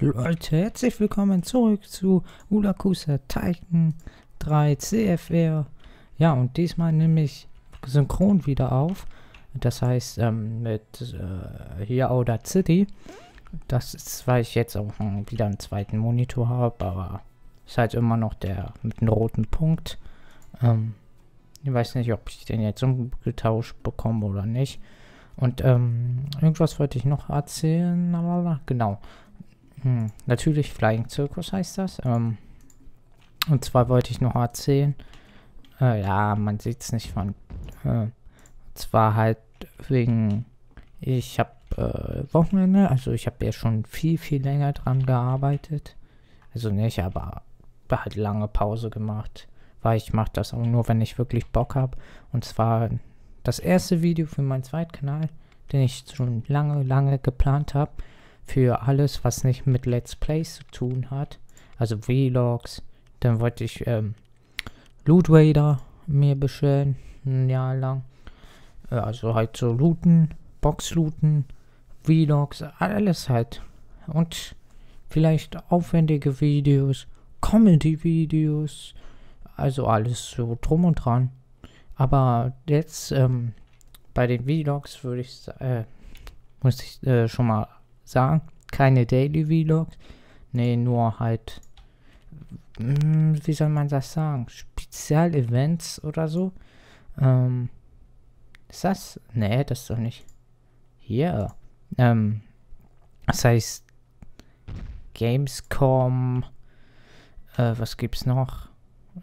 Leute, herzlich willkommen zurück zu Ulakusa Titan 3 CFR. Ja, und diesmal nehme ich synchron wieder auf. Das heißt, ähm, mit äh, hier Outer City. Das ist, weil ich jetzt auch hm, wieder einen zweiten Monitor habe, aber ist halt immer noch der mit einem roten Punkt. Ähm, ich weiß nicht, ob ich den jetzt umgetauscht bekomme oder nicht. Und ähm, irgendwas wollte ich noch erzählen, aber genau. Hm, natürlich Flying Circus heißt das. Ähm, und zwar wollte ich noch erzählen. Äh, ja, man sieht es nicht von. Äh, zwar halt wegen. Ich habe äh, Wochenende, also ich habe ja schon viel, viel länger dran gearbeitet. Also nicht, aber halt lange Pause gemacht. Weil ich mache das auch nur, wenn ich wirklich Bock habe. Und zwar das erste Video für meinen Zweitkanal, den ich schon lange, lange geplant habe für alles, was nicht mit Let's Plays zu tun hat. Also Vlogs. Dann wollte ich ähm, Loot Raider mir bestellen, ein Jahr lang. Äh, also halt so looten, Box looten, Vlogs, alles halt. Und vielleicht aufwendige Videos, Comedy-Videos, also alles so drum und dran. Aber jetzt ähm, bei den Vlogs würde ich, äh, muss ich äh, schon mal sagen. Keine Daily Vlogs. Nee, nur halt, mh, wie soll man das sagen? Spezialevents oder so. Ähm, ist das? Nee, das ist doch nicht. Hier. Ähm, das heißt, Gamescom. Äh, was gibt's noch?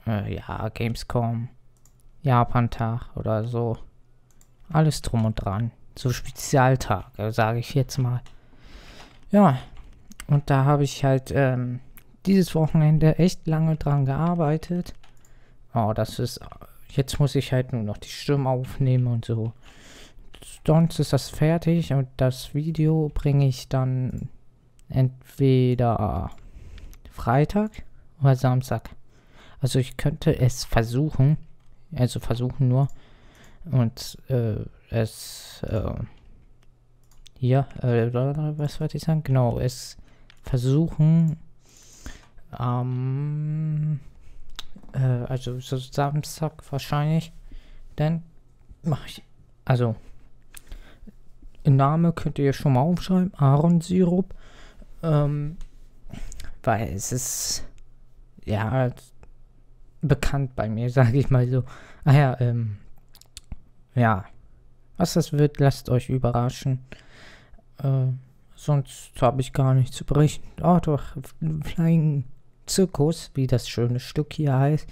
Äh, ja, Gamescom. Japan-Tag oder so. Alles drum und dran. So Spezialtag, sage ich jetzt mal. Ja, und da habe ich halt ähm, dieses Wochenende echt lange dran gearbeitet. Oh, das ist. Jetzt muss ich halt nur noch die Stimme aufnehmen und so. Sonst ist das fertig und das Video bringe ich dann entweder Freitag oder Samstag. Also ich könnte es versuchen. Also versuchen nur. Und äh, es. Äh, hier, äh, was wollte ich sagen? Genau, es versuchen, ähm, äh, also so Samstag wahrscheinlich, dann mache ich, also, Name könnt ihr schon mal aufschreiben, Ahornsirup, ähm, weil es ist, ja, bekannt bei mir, sage ich mal so. Ah ja, ähm, ja, was das wird, lasst euch überraschen. Äh, sonst habe ich gar nichts zu berichten. Oh, doch, Flying Zirkus, wie das schöne Stück hier heißt.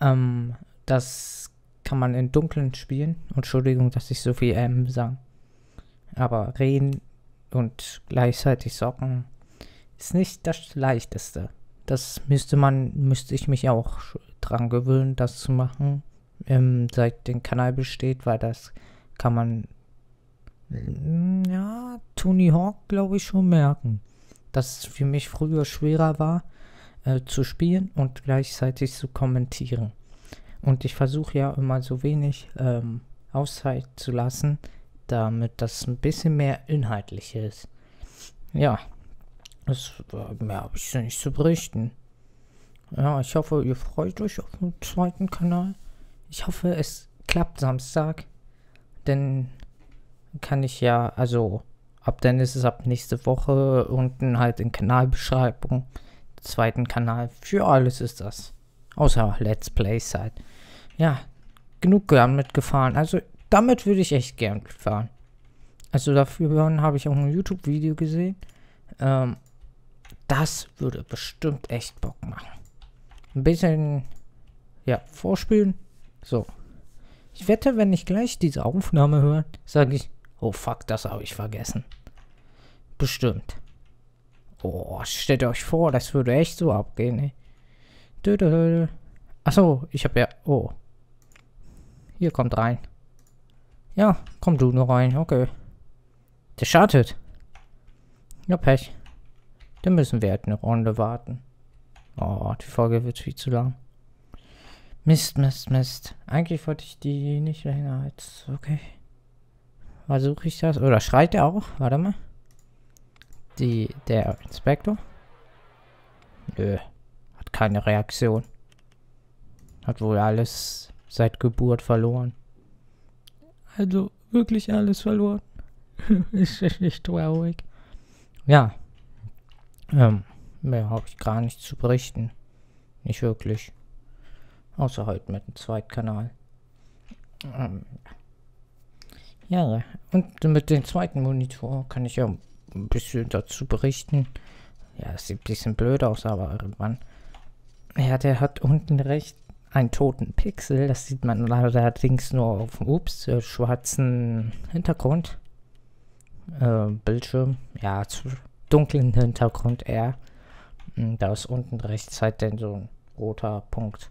Ähm, das kann man in Dunkeln spielen. Entschuldigung, dass ich so viel M sage. Aber reden und gleichzeitig socken ist nicht das leichteste. Das müsste man, müsste ich mich auch dran gewöhnen, das zu machen, ähm, seit der Kanal besteht, weil das kann man ja, Tony Hawk glaube ich schon merken, dass es für mich früher schwerer war äh, zu spielen und gleichzeitig zu kommentieren. Und ich versuche ja immer so wenig ähm, Auszeit zu lassen, damit das ein bisschen mehr inhaltlich ist. Ja, das äh, mehr habe ich nicht zu berichten. Ja, ich hoffe, ihr freut euch auf den zweiten Kanal. Ich hoffe, es klappt Samstag, denn kann ich ja, also ab dann ist es ab nächste Woche unten halt in Kanalbeschreibung, zweiten Kanal. Für alles ist das. Außer Let's Plays halt. Ja, genug gern mitgefahren. Also damit würde ich echt gern fahren. Also dafür habe ich auch ein YouTube-Video gesehen. Ähm, das würde bestimmt echt Bock machen. Ein bisschen, ja, vorspielen. So. Ich wette, wenn ich gleich diese Aufnahme höre, sage ich, Oh fuck, das habe ich vergessen. Bestimmt. Oh, stellt euch vor, das würde echt so abgehen, ey. Achso, ich habe ja... Oh. Hier kommt rein. Ja, komm du nur rein, okay. Der startet. Ja, Pech. Dann müssen wir halt eine Runde warten. Oh, die Folge wird viel zu lang. Mist, Mist, Mist. Eigentlich wollte ich die nicht länger als... Okay. Versuche ich das. Oder schreit er auch? Warte mal. Die, der Inspektor. Nö, hat keine Reaktion. Hat wohl alles seit Geburt verloren. Also wirklich alles verloren. ist echt traurig. Ja. Ähm, mehr habe ich gar nicht zu berichten. Nicht wirklich. Außer halt mit dem Zweitkanal. Ähm, ja, und mit dem zweiten Monitor kann ich ja ein bisschen dazu berichten. Ja, es sieht ein bisschen blöd aus, aber irgendwann. Ja, der hat unten rechts einen toten Pixel. Das sieht man allerdings nur auf dem Ups, äh, schwarzen Hintergrund. Äh, Bildschirm. Ja, zu dunklen Hintergrund eher. Hm, da ist unten rechts halt dann so ein roter Punkt.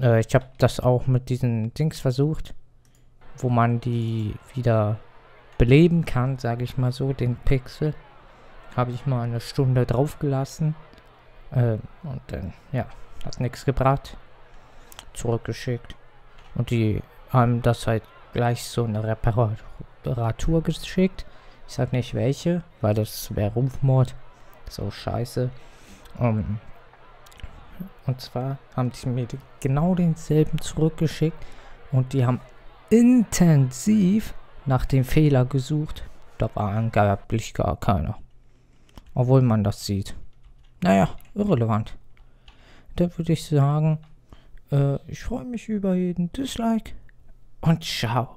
Äh, ich habe das auch mit diesen Dings versucht, wo man die wieder beleben kann, sage ich mal so, den Pixel. Habe ich mal eine Stunde draufgelassen. Äh, und dann, ja, hat nichts gebracht. Zurückgeschickt. Und die haben das halt gleich so eine Reparatur geschickt. Ich sag nicht welche, weil das wäre Rufmord. So scheiße. Um, ähm, und zwar haben die mir genau denselben zurückgeschickt. Und die haben intensiv nach dem Fehler gesucht. Da war angeblich gar keiner. Obwohl man das sieht. Naja, irrelevant. Dann würde ich sagen, äh, ich freue mich über jeden Dislike und ciao.